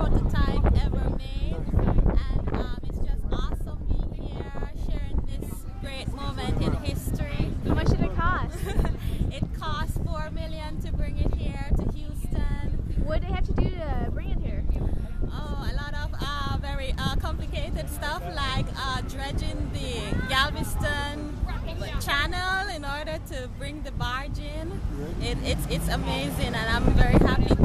prototype ever made. And um, it's just awesome being here, sharing this great moment in history. How much did it cost? it cost four million to bring it here to Houston. What did they have to do to bring it here? Oh, a lot of uh, very uh, complicated stuff like uh, dredging the Galveston channel in order to bring the barge in. It, it's, it's amazing and I'm very happy